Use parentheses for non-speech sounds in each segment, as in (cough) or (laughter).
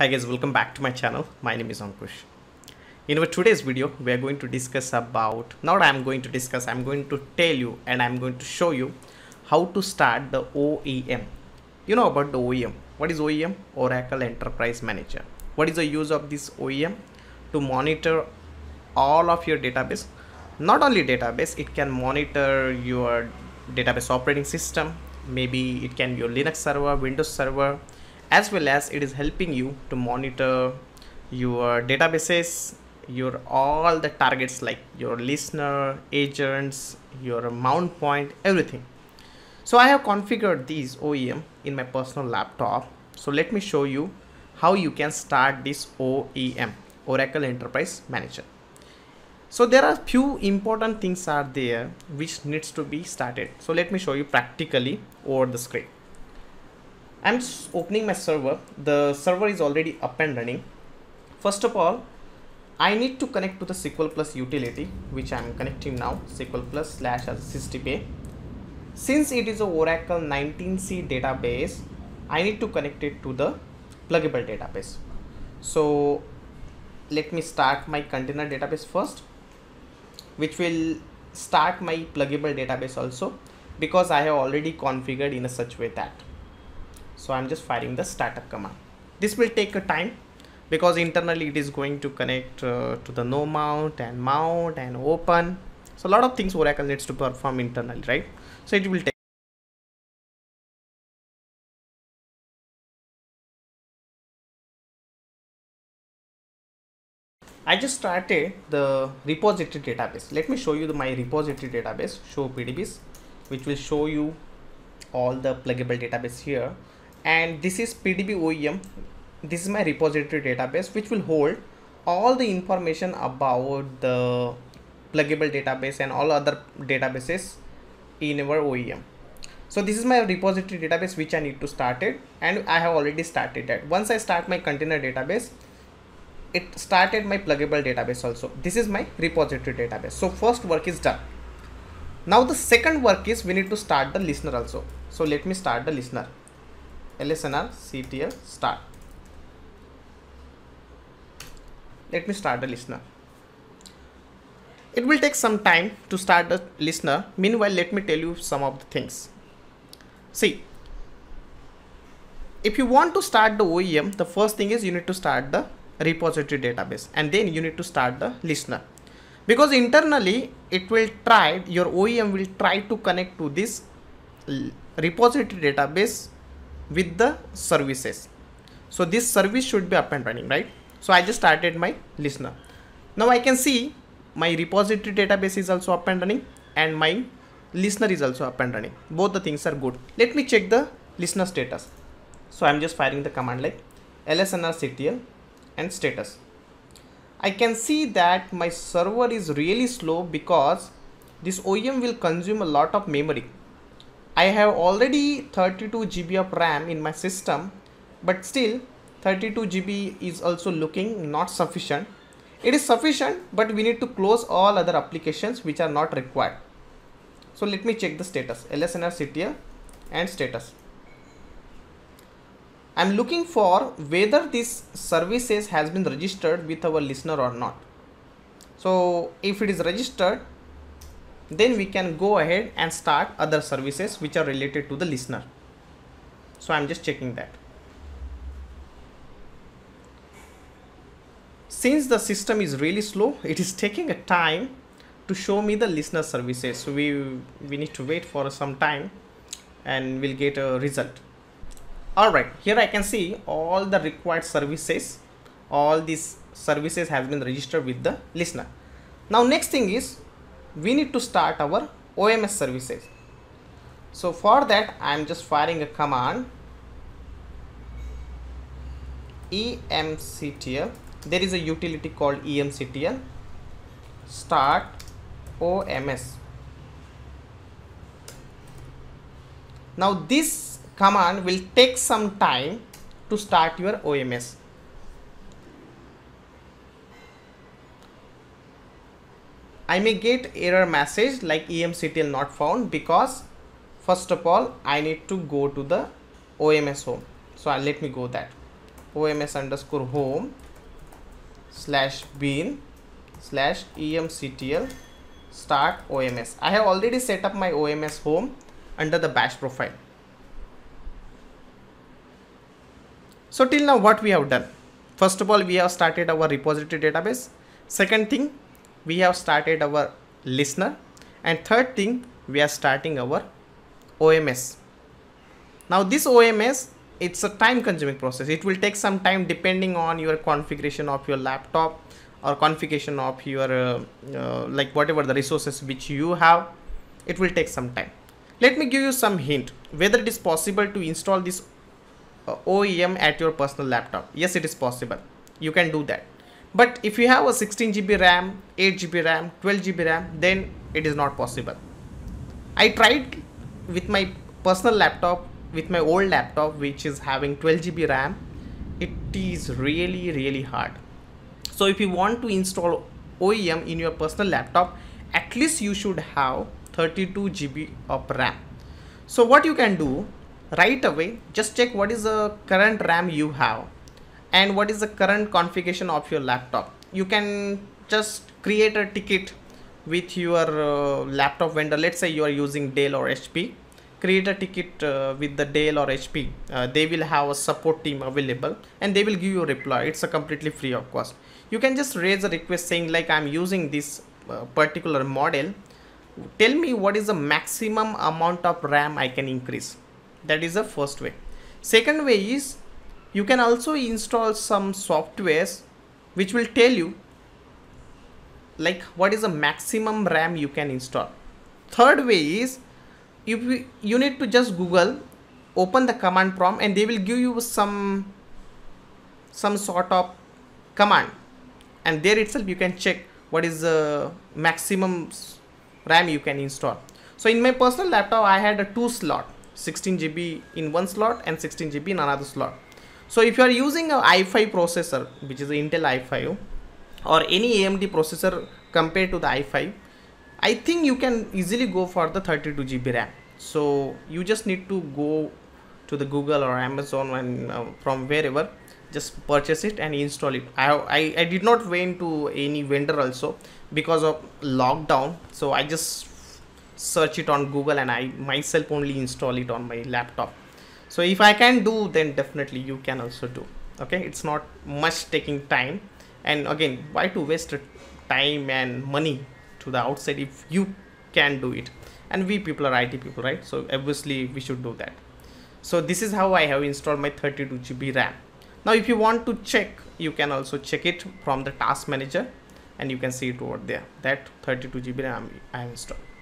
Hi guys, welcome back to my channel. My name is Ankush. In our today's video, we are going to discuss about, not I'm going to discuss, I'm going to tell you and I'm going to show you how to start the OEM. You know about the OEM. What is OEM? Oracle Enterprise Manager. What is the use of this OEM? To monitor all of your database. Not only database, it can monitor your database operating system. Maybe it can be your Linux server, Windows server, as well as it is helping you to monitor your databases your all the targets like your listener agents your mount point everything. So i have configured these oem in my personal laptop. So let me show you how you can start this oem oracle enterprise manager. So there are few important things are there which needs to be started. So let me show you practically over the screen I'm opening my server. The server is already up and running. First of all, I need to connect to the SQL Plus utility, which I'm connecting now, SQL Plus slash SysDB. Since it is a Oracle 19c database, I need to connect it to the pluggable database. So let me start my container database first, which will start my pluggable database also because I have already configured in a such way that so i'm just firing the startup command. This will take a time because internally it is going to connect uh, to the no mount and mount and open. So a lot of things oracle needs to perform internally right? So it will take I just started the repository database. Let me show you the, my repository database, show PDBs, which will show you all the pluggable database here and this is PDB OEM this is my repository database which will hold all the information about the pluggable database and all other databases in our OEM so this is my repository database which I need to start it. And I have already started that. Once I start my container database it started my pluggable database also. This is my repository database. So first work is done. Now the second work is we need to start the listener also. So let me start the listener lsnr ctl start. Let me start the listener. It will take some time to start the listener. Meanwhile let me tell you some of the things. See if you want to start the OEM the first thing is you need to start the repository database and then you need to start the listener. Because internally it will try your OEM will try to connect to this repository database with the services. So this service should be up and running right? So i just started my listener. Now i can see my repository database is also up and running and my listener is also up and running. Both the things are good. Let me check the listener status. So i'm just firing the command like lsnrctl and status. I can see that my server is really slow because this OEM will consume a lot of memory I have already 32 GB of RAM in my system but still 32 GB is also looking not sufficient. It is sufficient but we need to close all other applications which are not required. So let me check the status lsnrctl and status. I'm looking for whether this services has been registered with our listener or not. So if it is registered then we can go ahead and start other services which are related to the listener. So i'm just checking that. Since the system is really slow (laughs) it is taking a time to show me the listener services. So we we need to wait for some time and we'll get a result. All right here i can see all the required services. All these services has been registered with the listener. Now next thing is we need to start our OMS services. So for that I am just firing a command emctl there is a utility called emctl start OMS. Now this command will take some time to start your OMS. I may get error message like emctl not found because first of all I need to go to the OMS home. So let me go that. oms underscore home slash bin slash emctl start oms i have already set up my oms home under the bash profile so till now what we have done first of all we have started our repository database second thing we have started our listener. And third thing we are starting our oms now this oms it's a time consuming process. It will take some time depending on your configuration of your laptop or configuration of your uh, uh, like whatever the resources which you have. It will take some time. Let me give you some hint whether it is possible to install this uh, OEM at your personal laptop. Yes it is possible. You can do that but if you have a 16 GB RAM 8 GB RAM 12 GB RAM then it is not possible. I tried with my personal laptop with my old laptop which is having 12 GB RAM. It is really really hard. So if you want to install OEM in your personal laptop at least you should have 32 GB of RAM. So what you can do right away just check what is the current RAM you have and what is the current configuration of your laptop you can just create a ticket with your uh, laptop vendor let's say you are using Dell or HP create a ticket uh, with the Dell or HP. Uh, they will have a support team available and they will give you a reply. It's a completely free of cost. You can just raise a request saying like I'm using this uh, particular model. Tell me what is the maximum amount of RAM I can increase. That is the first way. Second way is you can also install some softwares which will tell you like what is the maximum RAM you can install. Third way is you, you need to just google open the command prompt and they will give you some some sort of command. And there itself you can check what is the maximum ram you can install. So in my personal laptop i had a two slot 16 gb in one slot and 16 gb in another slot so if you are using a i5 processor which is intel i5 or any amd processor compared to the i5 I think you can easily go for the 32 GB RAM. So you just need to go to the Google or Amazon and uh, from wherever just purchase it and install it. I, I, I did not went to any vendor also because of lockdown. So I just search it on Google and I myself only install it on my laptop. So if I can do then definitely you can also do. Okay, it's not much taking time. And again why to waste time and money to the outside if you can do it? And we people are IT people right? So obviously we should do that. So this is how I have installed my 32 GB RAM. Now if you want to check you can also check it from the task manager and you can see it over there. That 32 GB RAM I installed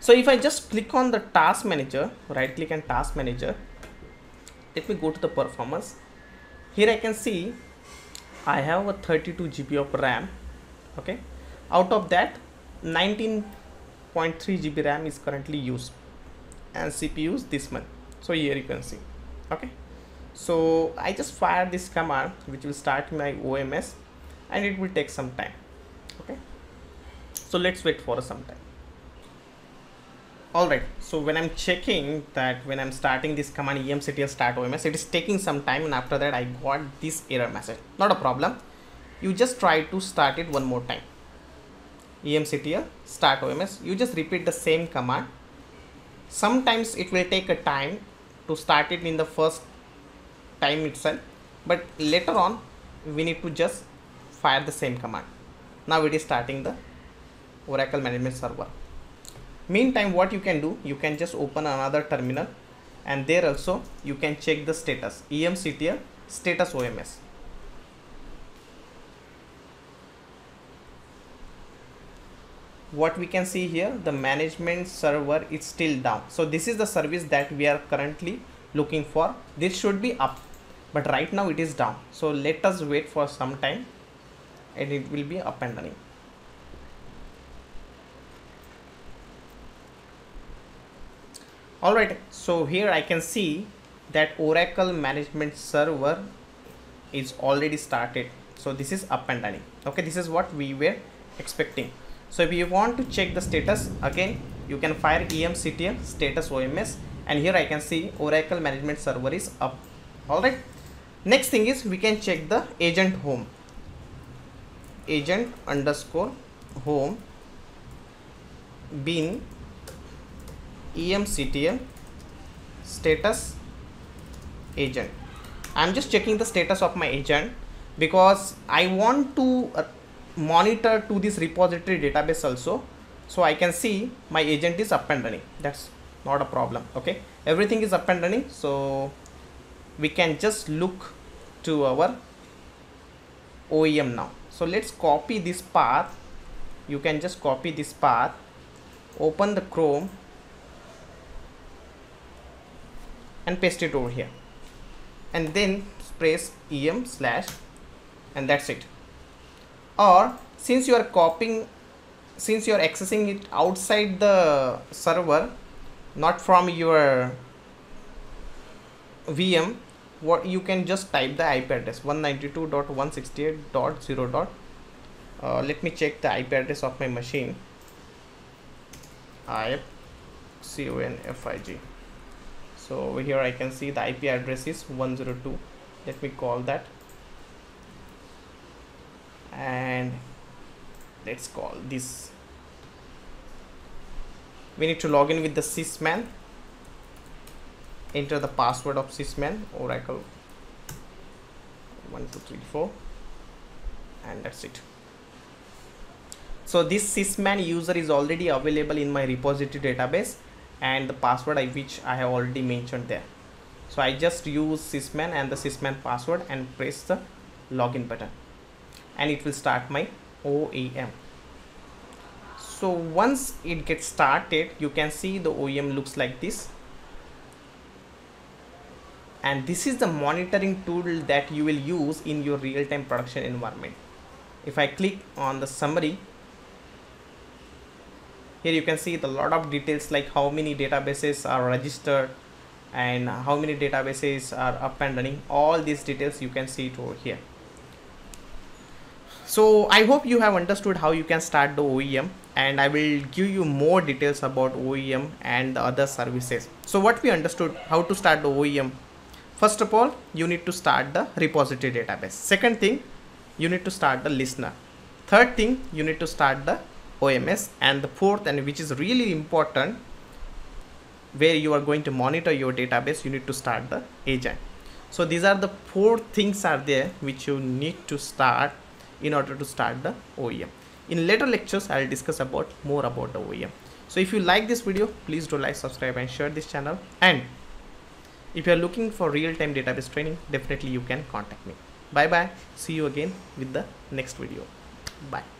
so if I just click on the task manager right click on task manager let me go to the performance. Here I can see I have a 32 GB of RAM okay? Out of that 19.3 GB RAM is currently used and CPU is this one so here you can see okay? So I just fire this command which will start my OMS and it will take some time okay? So let's wait for some time alright so when I'm checking that when I'm starting this command emctl start OMS it is taking some time and after that I got this error message. Not a problem. You just try to start it one more time. Emctl start oms you just repeat the same command. Sometimes it will take a time to start it in the first time itself but later on we need to just fire the same command. Now it is starting the oracle management server meantime what you can do you can just open another terminal and there also you can check the status. Emctl status oms what we can see here the management server is still down. So this is the service that we are currently looking for. This should be up but right now it is down. So let us wait for some time and it will be up and running all right so here i can see that oracle management server is already started. So this is up and running. Okay this is what we were expecting. So if you want to check the status again you can fire emctl status oms and here i can see oracle management server is up. All right next thing is we can check the agent home. Agent underscore home bin emctl status agent. I'm just checking the status of my agent because i want to uh, monitor to this repository database also so i can see my agent is up and running. That's not a problem okay? Everything is up and running so we can just look to our OEM now. So let's copy this path. You can just copy this path open the chrome and paste it over here. And then press em slash and that's it. Or since you are copying since you are accessing it outside the server not from your VM what you can just type the IP address 192.168.0. Uh, let me check the IP address of my machine. IF CONFIG so over here I can see the IP address is 102 let me call that. And let's call this. We need to log in with the sysman. Enter the password of sysman oracle 1234 and that's it. So this sysman user is already available in my repository database and the password I which I have already mentioned there. So I just use sysman and the sysman password and press the login button. And it will start my OEM so once it gets started you can see the OEM looks like this. And this is the monitoring tool that you will use in your real-time production environment. If I click on the summary here you can see the lot of details like how many databases are registered and how many databases are up and running. All these details you can see it over here. So I hope you have understood how you can start the OEM and I will give you more details about OEM and the other services. So what we understood how to start the OEM first of all you need to start the repository database. Second thing you need to start the listener. Third thing you need to start the OMS and the fourth and which is really important where you are going to monitor your database you need to start the agent. So these are the four things are there which you need to start in order to start the OEM in later lectures I'll discuss about more about the OEM so if you like this video please do like subscribe and share this channel. And if you are looking for real-time database training definitely you can contact me. Bye bye see you again with the next video. Bye